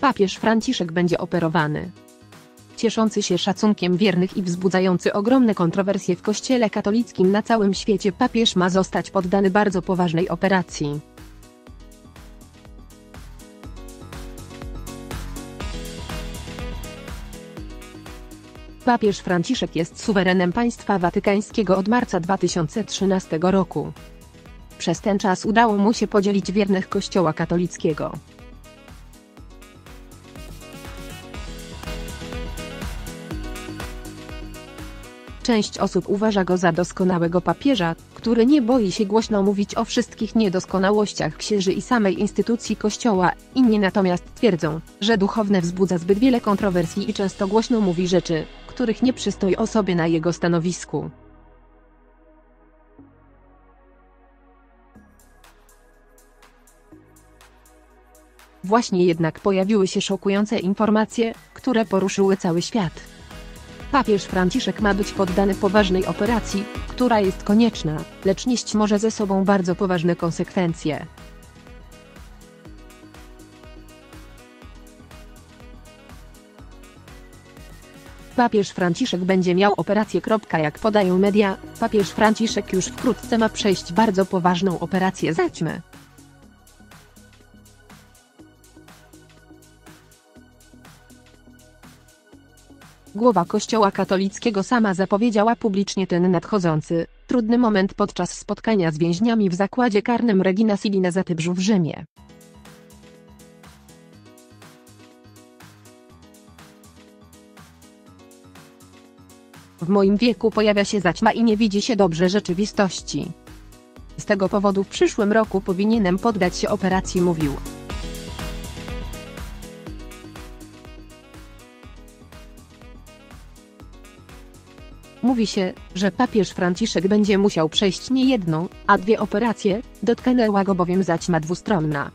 Papież Franciszek będzie operowany. Cieszący się szacunkiem wiernych i wzbudzający ogromne kontrowersje w kościele katolickim na całym świecie papież ma zostać poddany bardzo poważnej operacji. Papież Franciszek jest suwerenem państwa watykańskiego od marca 2013 roku. Przez ten czas udało mu się podzielić wiernych kościoła katolickiego. Część osób uważa go za doskonałego papieża, który nie boi się głośno mówić o wszystkich niedoskonałościach księży i samej instytucji kościoła, inni natomiast twierdzą, że duchowne wzbudza zbyt wiele kontrowersji i często głośno mówi rzeczy, których nie przystoi osobie na jego stanowisku. Właśnie jednak pojawiły się szokujące informacje, które poruszyły cały świat. Papież Franciszek ma być poddany poważnej operacji, która jest konieczna, lecz nieść może ze sobą bardzo poważne konsekwencje. Papież Franciszek będzie miał operację. Jak podają media, papież Franciszek już wkrótce ma przejść bardzo poważną operację zaćmy. Głowa Kościoła katolickiego sama zapowiedziała publicznie ten nadchodzący, trudny moment podczas spotkania z więźniami w zakładzie karnym Regina Sili na Zatybrzu w Rzymie. W moim wieku pojawia się zaćma i nie widzi się dobrze rzeczywistości. Z tego powodu w przyszłym roku powinienem poddać się operacji mówił. Mówi się, że papież Franciszek będzie musiał przejść nie jedną, a dwie operacje, dotknęła go bowiem zaćma dwustronna.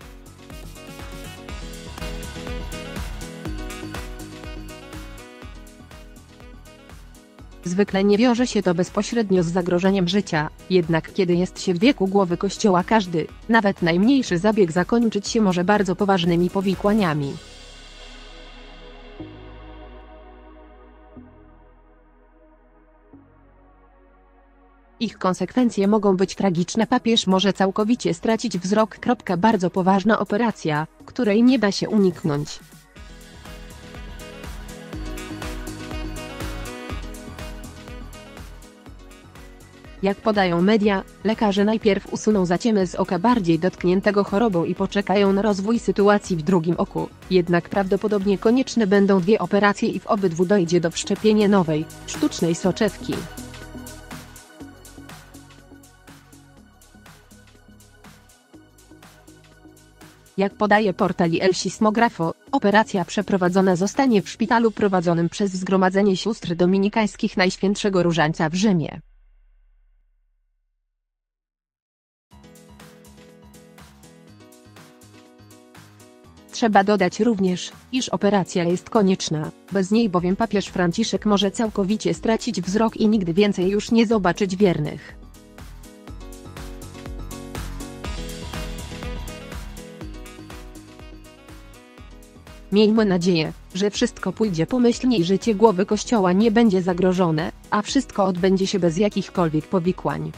Zwykle nie wiąże się to bezpośrednio z zagrożeniem życia, jednak kiedy jest się w wieku głowy kościoła każdy, nawet najmniejszy zabieg zakończyć się może bardzo poważnymi powikłaniami. Ich konsekwencje mogą być tragiczne. Papież może całkowicie stracić wzrok. Bardzo poważna operacja, której nie da się uniknąć. Jak podają media, lekarze najpierw usuną zaciemy z oka bardziej dotkniętego chorobą i poczekają na rozwój sytuacji w drugim oku, jednak prawdopodobnie konieczne będą dwie operacje i w obydwu dojdzie do wszczepienia nowej, sztucznej soczewki. Jak podaje portal El Sismografo, operacja przeprowadzona zostanie w szpitalu prowadzonym przez Zgromadzenie Sióstr Dominikańskich Najświętszego Różańca w Rzymie. Trzeba dodać również, iż operacja jest konieczna, bez niej bowiem papież Franciszek może całkowicie stracić wzrok i nigdy więcej już nie zobaczyć wiernych. Miejmy nadzieję, że wszystko pójdzie pomyślnie i życie głowy kościoła nie będzie zagrożone, a wszystko odbędzie się bez jakichkolwiek powikłań.